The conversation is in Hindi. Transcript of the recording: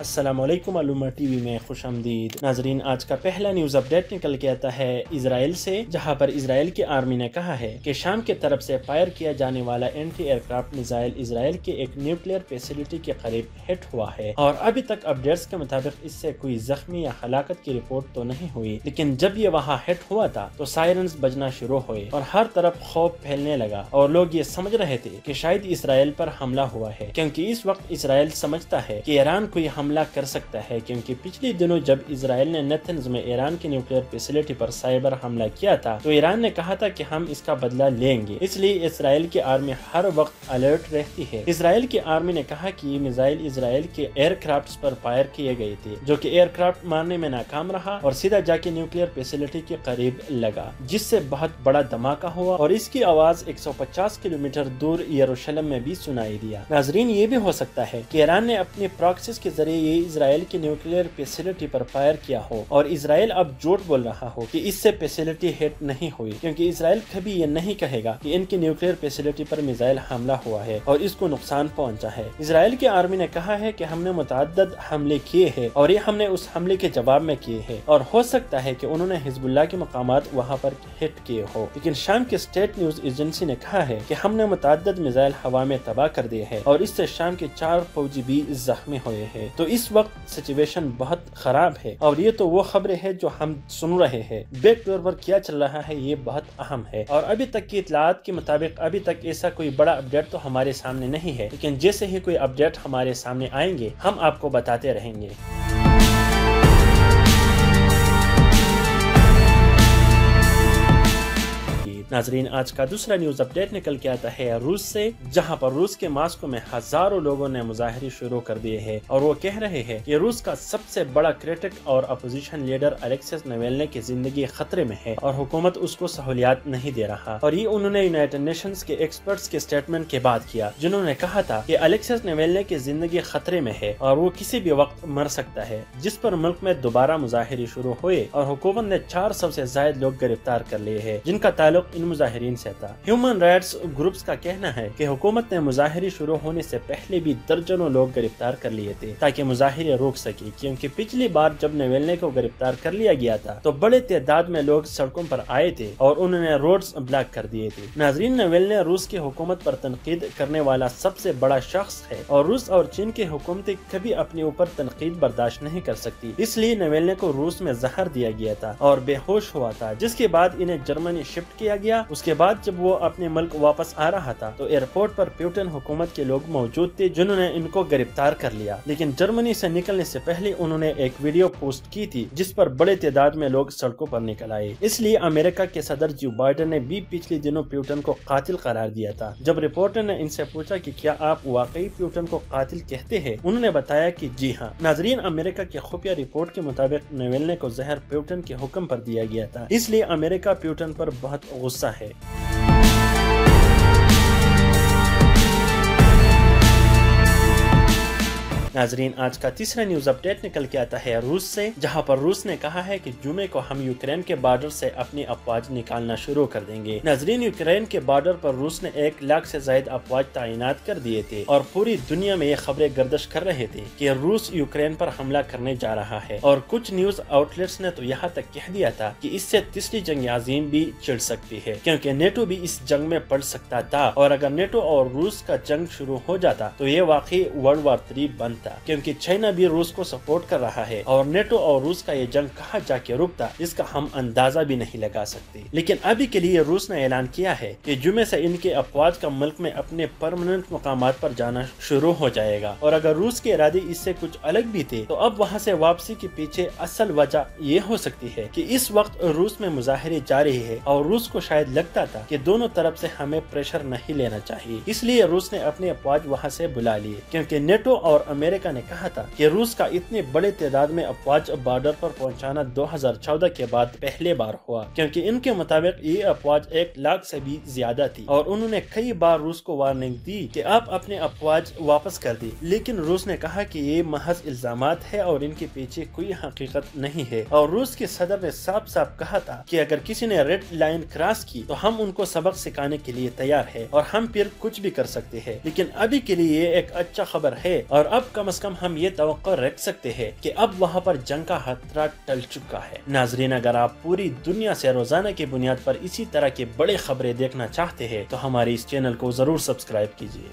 असलम मालूम टीवी में खुश आमदीद। नाजरीन, आज का पहला न्यूज़ अपडेट निकल के आता है इसराइल से, जहाँ पर इसराइल की आर्मी ने कहा है कि शाम की तरफ़ से फायर किया जाने वाला एंटी एयरक्राफ्ट मिसाइल इसराइल के एक न्यूक्लियर फैसिलिटी के करीब हिट हुआ है। और अभी तक अपडेट्स के मुताबिक इससे कोई जख्मी या हलाकत की रिपोर्ट तो नहीं हुई, लेकिन जब ये वहाँ हिट हुआ था तो सायरन बजना शुरू हुए और हर तरफ़ खौफ फैलने लगा और लोग ये समझ रहे थे की शायद इसराइल पर हमला हुआ है, क्यूँकी इस वक्त इसराइल समझता है की ईरान कोई हमला हमला कर सकता है, क्योंकि पिछले दिनों जब इसराइल ने नेथन्स में ईरान की न्यूक्लियर फैसिलिटी पर साइबर हमला किया था तो ईरान ने कहा था कि हम इसका बदला लेंगे। इसलिए इसराइल की आर्मी हर वक्त अलर्ट रहती है। इसराइल की आर्मी ने कहा कि मिसाइल इसराइल के एयरक्राफ्ट पर फायर किए गए थे, जो कि एयरक्राफ्ट मारने में नाकाम रहा और सीधा जाके न्यूक्लियर फैसिलिटी के करीब लगा, जिससे बहुत बड़ा धमाका हुआ और इसकी आवाज़ 150 किलोमीटर दूर यरूशलेम में भी सुनाई दिया। नाजरीन, ये भी हो सकता है कि ईरान ने अपने प्रोक्सिस के ज़रिए ये इसराइल की न्यूक्लियर फैसिलिटी पर फायर किया हो। और इसराइल अब झूठ बोल रहा हो कि इससे फैसिलिटी हिट नहीं हुई, क्योंकि इसराइल कभी ये नहीं कहेगा कि इनकी न्यूक्लियर फैसिलिटी पर मिसाइल हमला हुआ है और इसको नुकसान पहुँचा है। इसराइल की आर्मी ने कहा है कि हमने मुतद हमले किए हैं और ये हमने उस हमले के जवाब में किए हैं। और हो सकता है कि उन्होंने हिजबुल्ला के मकाम वहाँ पर हिट किए हो। लेकिन शाम के स्टेट न्यूज़ एजेंसी ने कहा है की हमने मुतद मिसाइल हवा में तबाह कर दिए है और इससे शाम के चार फौजी भी जख्मी हुए हैं। तो इस वक्त सिचुएशन बहुत खराब है। और ये तो वो खबरें हैं जो हम सुन रहे हैं। बैकडोर पर क्या चल रहा है ये बहुत अहम है। और अभी तक की इतलात के मुताबिक अभी तक ऐसा कोई बड़ा अपडेट तो हमारे सामने नहीं है। लेकिन जैसे ही कोई अपडेट हमारे सामने आएँगे, हम आपको बताते रहेंगे। नाजरीन, आज का दूसरा न्यूज़ अपडेट निकल के आता है रूस से, जहाँ पर रूस के मास्को में हज़ारों लोगों ने मुजाहरे शुरू कर दिए हैं। और वो कह रहे हैं कि रूस का सबसे बड़ा क्रिटिक और अपोजिशन लीडर अलेक्सिस नवेलने की ज़िंदगी खतरे में है और हुकूमत उसको सहूलियात नहीं दे रहा। और ये उन्होंने यूनाइटेड नेशन के एक्सपर्ट के स्टेटमेंट के बाद किया, जिन्होंने कहा था की अलेक्सिस नवेलने की ज़िंदगी खतरे में है और वो किसी भी वक्त मर सकता है, जिस पर मुल्क में दोबारा मुजाहरे शुरू हुए और हुकूमत ने चार सौ ऐसी जायद लोग गिरफ़्तार कर लिए है, जिनका ताल्लुक इन मुजाहरीन से था। ह्यूमन राइट्स ग्रुप्स का कहना है कि हुकूमत ने मुजाहरी शुरू होने से पहले भी दर्जनों लोग गिरफ़्तार कर लिए थे, ताकि मुजाहरे रोक सके, क्योंकि पिछली बार जब नवेलने को गिरफ़्तार कर लिया गया था तो बड़े तादाद में लोग सड़कों पर आए थे और उन्होंने रोड ब्लॉक कर दिए थे। नाजरीन, नवेलने रूस की हुकूमत पर तनकीद करने वाला सबसे बड़ा शख्स है और रूस और चीन की हुकूमतें कभी अपने ऊपर तनकीद बर्दाश्त नहीं कर सकती। इसलिए नवेलने को रूस में जहर दिया गया था और बेहोश हुआ था, जिसके बाद इन्हें जर्मनी शिफ्ट किया गया गया उसके बाद जब वो अपने मुल्क वापस आ रहा था तो एयरपोर्ट पर प्यूटन हुकूमत के लोग मौजूद थे जिन्होंने इनको गिरफ़्तार कर लिया। लेकिन जर्मनी से निकलने से पहले उन्होंने एक वीडियो पोस्ट की थी, जिस पर बड़े तादाद में लोग सड़कों पर निकल आए। इसलिए अमेरिका के सदर जो बाइडन ने भी पिछले दिनों प्यूटन को कातिल करार दिया था। जब रिपोर्टर ने इनसे पूछा की क्या आप वाकई प्यूटन को कातिल कहते हैं, उन्होंने बताया की जी हाँ। नाजरीन, अमेरिका की खुफिया रिपोर्ट के मुताबिक नवेलने को जहर प्यूटन के हुक्म पर दिया गया था। इसलिए अमेरिका प्यूटन पर बहुत गुस्सा है। नाजरीन, आज का तीसरा न्यूज़ अपडेट निकल के आता है रूस से, जहाँ पर रूस ने कहा है कि जुमे को हम यूक्रेन के बॉर्डर से अपनी अफवाज निकालना शुरू कर देंगे। नाजरीन, यूक्रेन के बॉर्डर पर रूस ने एक लाख से जायद अफवाज तैनात कर दिए थे और पूरी दुनिया में ये खबरें गर्दश कर रहे थे कि रूस यूक्रेन पर हमला करने जा रहा है। और कुछ न्यूज़ आउटलेट्स ने तो यहाँ तक कह दिया था कि इससे तीसरी जंग आजीम भी चिड़ सकती है, क्योंकि नेटो भी इस जंग में पड़ सकता था। और अगर नेटो और रूस का जंग शुरू हो जाता तो ये वाकई वर्ल्ड वार थ्री बन था, क्योंकि चाइना भी रूस को सपोर्ट कर रहा है और नेटो और रूस का ये जंग कहाँ जाके रुकता, इसका हम अंदाज़ा भी नहीं लगा सकते। लेकिन अभी के लिए रूस ने ऐलान किया है कि जुमे से इनके अफवाज का मुल्क में अपने परमानेंट मकाम पर जाना शुरू हो जाएगा। और अगर रूस के इरादे इससे कुछ अलग भी थे तो अब वहाँ से वापसी के पीछे असल वजह ये हो सकती है कि इस वक्त रूस में मुजाहरे जारी है और रूस को शायद लगता था कि दोनों तरफ़ से हमें प्रेशर नहीं लेना चाहिए। इसलिए रूस ने अपने अफवाज वहाँ से बुला लिए, क्योंकि नेटो और अमेरिका अमेरिका ने कहा था कि रूस का इतने बड़े तादाद में अफवाज बॉर्डर पर पहुंचाना 2014 के बाद पहले बार हुआ, क्योंकि इनके मुताबिक ये अफवाज एक लाख से भी ज़्यादा थी, और उन्होंने कई बार रूस को वार्निंग दी कि आप अपने अफवाज वापस कर दी। लेकिन रूस ने कहा कि ये महज इल्ज़ाम है और इनके पीछे कोई हकीकत नहीं है। और रूस के सदर ने साफ़ साफ़ कहा था कि अगर किसी ने रेड लाइन क्रॉस की तो हम उनको सबक सिखाने के लिए तैयार है, और हम फिर कुछ भी कर सकते हैं। लेकिन अभी के लिए एक अच्छा खबर है, और अब कम अज कम हम ये तो रख सकते हैं कि अब वहाँ पर जंग का खतरा टल चुका है। नाजरीन, अगर आप पूरी दुनिया से रोज़ाना की बुनियाद पर इसी तरह के बड़े खबरें देखना चाहते हैं तो हमारे इस चैनल को ज़रूर सब्सक्राइब कीजिए।